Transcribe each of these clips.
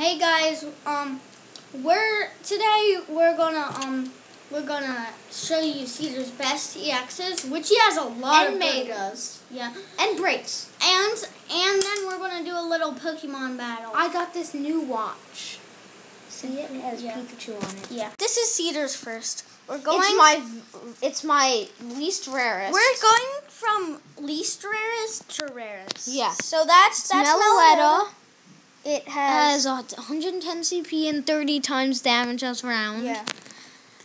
Hey guys, um, we're today we're gonna um we're gonna show you Cedar's best EXs, which he has a lot and of megas Yeah, and breaks. and and then we're gonna do a little Pokemon battle. I got this new watch. See it? It has Yeah. Pikachu on it. yeah, this is Cedar's first. We're going. It's my it's my least rarest. We're going from least rarest to rarest. Yeah. So that's that's Meloetta It has has. a 110 CP and 30 times damage as round. yeah.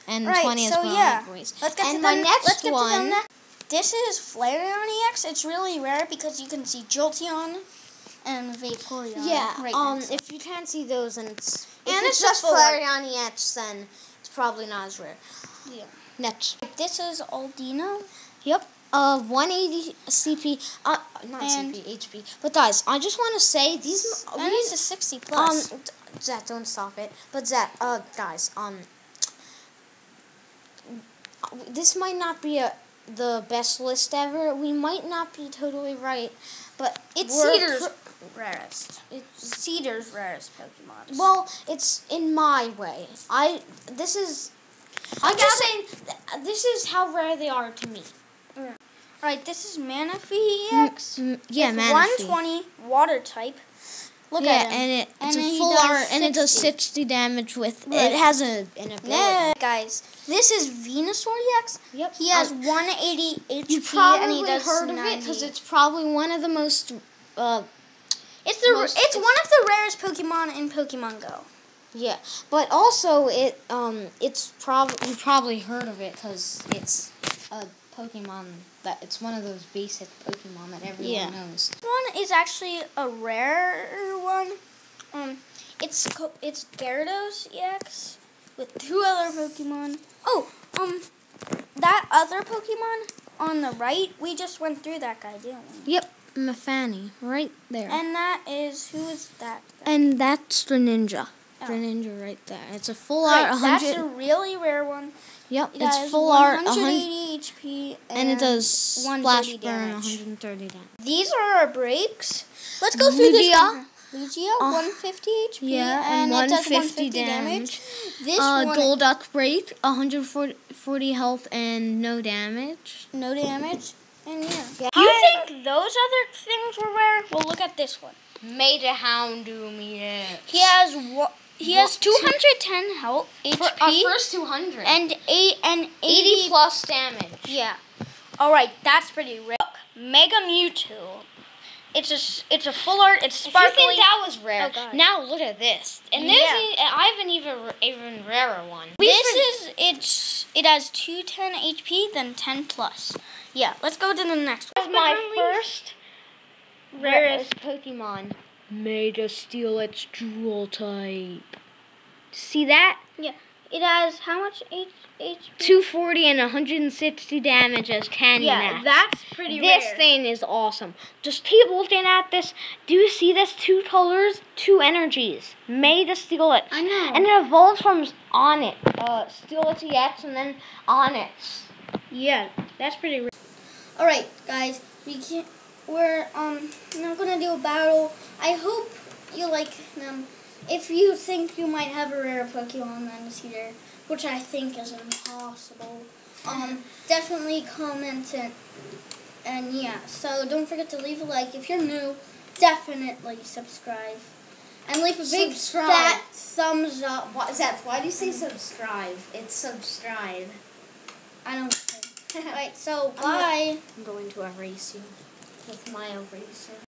And Right, 20 as so well. yeah. Let's get and to my the next let's get one. To the ne- this is Flareon EX. It's really rare because you can see Jolteon and Vaporeon. yeah. Right um. If you can't see those, and it's And it's it's just Flareon EX, then it's probably not as rare. Yeah. Next. This is Audino. Yep. Uh, 180 CP. Uh, not And- CP, HP. But guys, I just want to say these. These this is 60 plus. Um, Zach, don't stop it. But Zach, uh, guys, um, this might not be a the best list ever. We might not be totally right, but it's Cedar's rarest. it's Cedar's rarest Pokemon. well, it's in my way. I this is. I'm just saying. th- This is how rare they are to me. Alright, this is Manaphy EX. Mm, yeah, It's Manaphy. 120 water type. Look yeah, at him. and it, it's And a full does art, and it does 60. 60 damage with. Right. It has a an ability. Yeah, guys. This is Venusaur EX. Yep. He has Um, 180 HP You probably and he does heard of it because it's probably one of the most. Uh, It's the most- it's one of the rarest Pokemon in Pokemon Go. yeah, but also it um it's probably you probably heard of it because it's a Pokemon that it's one of those basic Pokemon that everyone Yeah. knows. This one is actually a rare one. Um, it's it's Gyarados EX with two other Pokemon. Oh, um, that other Pokemon on the right, we just went through that guy, didn't we? Yep, Manaphy right there, and, And that is who is that? guy? that's the ninja. Oh. The ninja right there. It's a full Right, art, that's a really rare one. yep, It it's full art, 180 HP, and, and it does 130 splash burn, damage. 130 damage. These are our breaks. Let's go through this. Lugia. one. Lugia, Uh, 150 HP, Yeah, and, and, it does 150 150 damage. damage. This uh, one, Golduck break, 140 health and no damage. no damage. And yeah. Yeah. You I- think those other things were rare? Well, look at this one. Mega Houndoom, yeah. He has what? He has What, 210 health HP For our first 200. and eight and 80, 80 plus damage. Yeah. All right, that's pretty rare. Look, Mega Mewtwo. It's a it's a full art. It's If you think that was rare, Oh, now look at this. And this Yeah. is, uh, I have an even even rarer one. This is it's it has 210 HP then 10 plus. Yeah, let's go to the next one. This is my first rarest Pokemon. Made of steel, its jewel type. See that? Yeah. It has how much H- HP? 240 and 160 damage as candy yeah, that's pretty this rare. thing is awesome. Just keep looking at this. Do you see this? Two colors, two energies. Made of steel it. I know. And it evolves from Onix. Uh, Steelix EX and then Onix. yeah, that's pretty rare. All right, guys, we can we're um now gonna do a battle. I hope you like them. If you think you might have a rare Pokemon then Cedar, which I think is impossible, um, definitely comment it. And yeah, so don't forget to leave a like. If you're new, definitely subscribe. And leave a big Subscribe. fat thumbs up. What that? Why do you say subscribe? It's subscribe. I don't think. Alright, so bye. I'm going to erase you with my eraser.